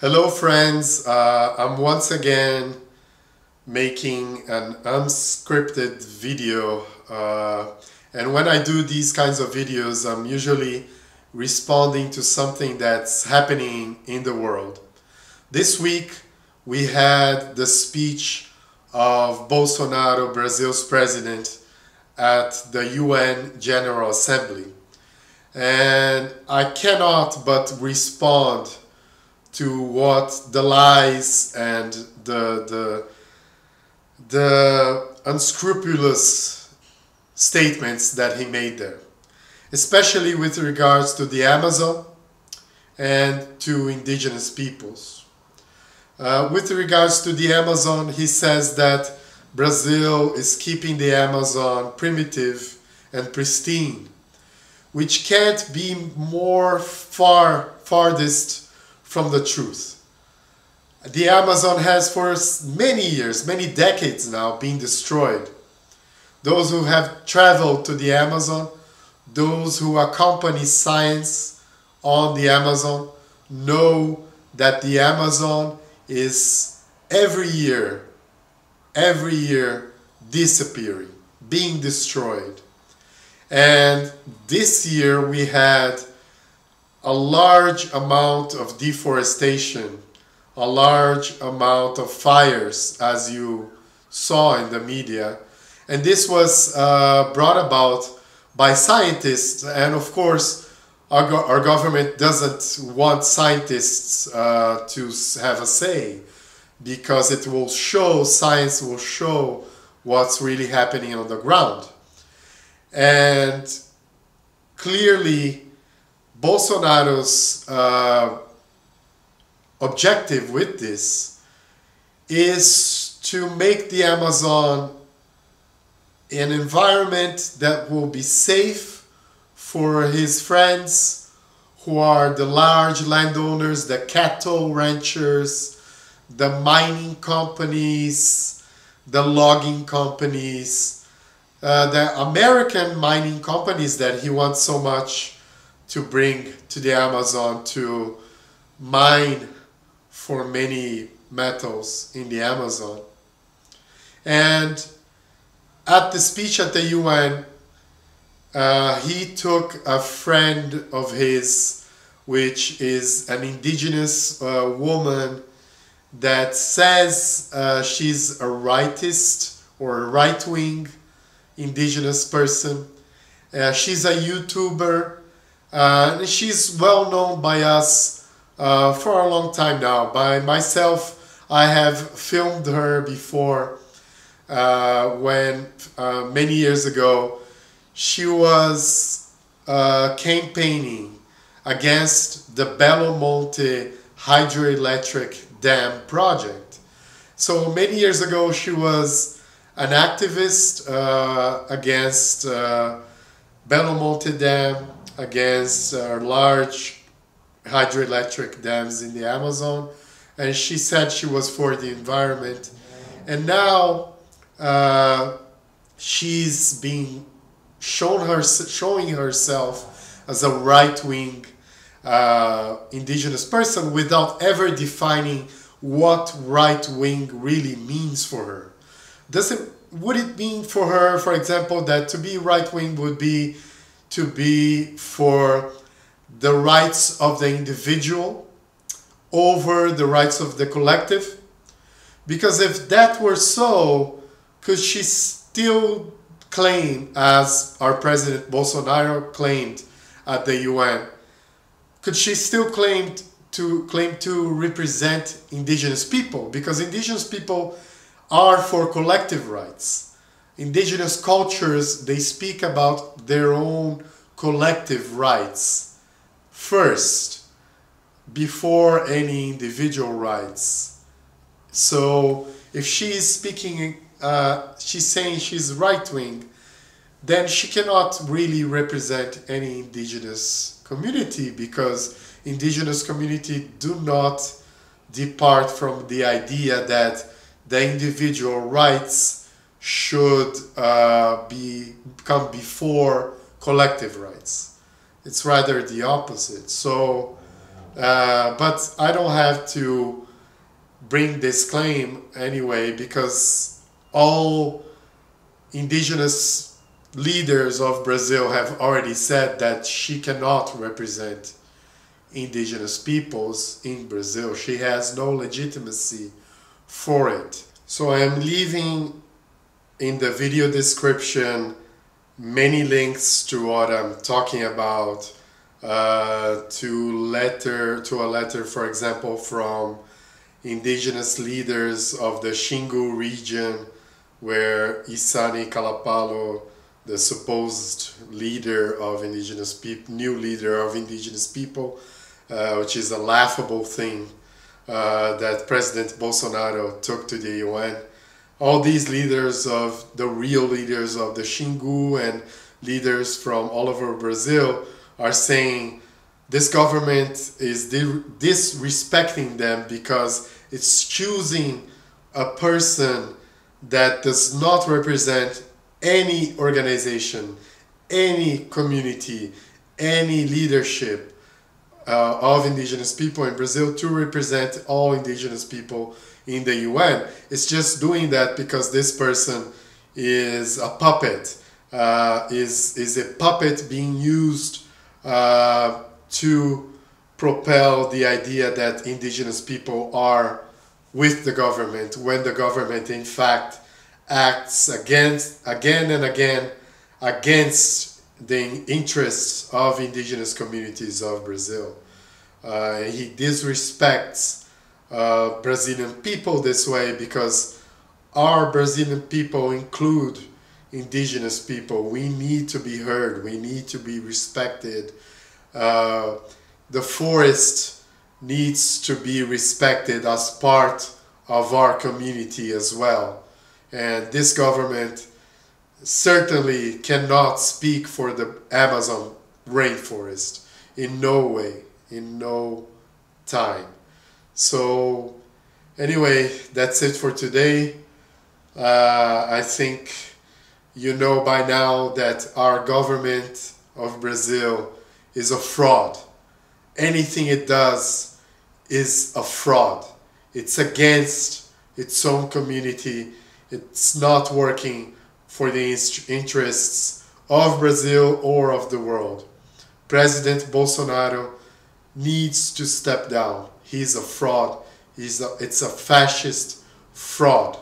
Hello, friends. Uh, I'm once again making an unscripted video. Uh, and when I do these kinds of videos, I'm usually responding to something that's happening in the world. This week, we had the speech of Bolsonaro, Brazil's president, at the UN General Assembly. And I cannot but respond to what the lies and the, the, the unscrupulous statements that he made there, especially with regards to the Amazon and to indigenous peoples. Uh, with regards to the Amazon, he says that Brazil is keeping the Amazon primitive and pristine, which can't be more far farthest from the truth. The Amazon has for many years, many decades now, been destroyed. Those who have traveled to the Amazon, those who accompany science on the Amazon, know that the Amazon is every year, every year disappearing, being destroyed. And this year we had a large amount of deforestation, a large amount of fires, as you saw in the media. And this was uh, brought about by scientists, and of course, our, go our government doesn't want scientists uh, to have a say because it will show, science will show what's really happening on the ground. And clearly, Bolsonaro's uh, objective with this is to make the Amazon an environment that will be safe for his friends who are the large landowners, the cattle ranchers, the mining companies, the logging companies, uh, the American mining companies that he wants so much to bring to the Amazon to mine for many metals in the Amazon. And at the speech at the UN, uh, he took a friend of his, which is an indigenous uh, woman that says uh, she's a rightist or a right wing indigenous person. Uh, she's a YouTuber. Uh, she's well known by us uh, for a long time now. By myself, I have filmed her before when many years ago she was uh, campaigning against the Belo Monte hydroelectric dam project. So many years ago, she was an activist uh, against uh, Belo Monte Dam, against uh, large hydroelectric dams in the Amazon, and she said she was for the environment. And now uh, she's being shown her, showing herself as a right wing uh, indigenous person without ever defining what right wing really means for her. Does it would it mean for her, for example, that to be right wing would be to be for the rights of the individual over the rights of the collective? Because if that were so, could she still claim, as our president Bolsonaro claimed at the UN, could she still claim to claim to represent indigenous people? Because indigenous people are for collective rights. Indigenous cultures, they speak about their own collective rights first, before any individual rights. So if she is speaking uh, she's saying she's right wing, then she cannot really represent any indigenous community because indigenous community do not depart from the idea that the individual rights should uh, be come before collective rights. It's rather the opposite. So Uh, but I don't have to bring this claim anyway because all indigenous leaders of Brazil have already said that she cannot represent indigenous peoples in Brazil. She has no legitimacy for it. So I am leaving in the video description many links to what I'm talking about uh, to letter to a letter for example from indigenous leaders of the Xingu region where Ysani Kalapalo the supposed leader of indigenous people new leader of indigenous people uh, which is a laughable thing uh, that President Bolsonaro took to the UN all these leaders of the real leaders of the Xingu and leaders from all over Brazil are saying this government is disrespecting them because it's choosing a person that does not represent any organization, any community, any leadership uh, of indigenous people in Brazil to represent all indigenous people in the UN. It's just doing that because this person is a puppet, uh, is, is a puppet being used uh, to propel the idea that indigenous people are with the government when the government in fact acts against again and again against the interests of indigenous communities of Brazil. Uh, he disrespects uh, Brazilian people this way because our Brazilian people include indigenous people. We need to be heard. We need to be respected. Uh, the forest needs to be respected as part of our community as well. And this government certainly cannot speak for the Amazon rainforest in no way, in no time. So anyway, that's it for today. Uh, I think you know by now that our government of Brazil is a fraud. Anything it does is a fraud. It's against its own community. It's not working for the interests of Brazil or of the world. President Bolsonaro needs to step down. He's a fraud. He's a, it's a fascist fraud.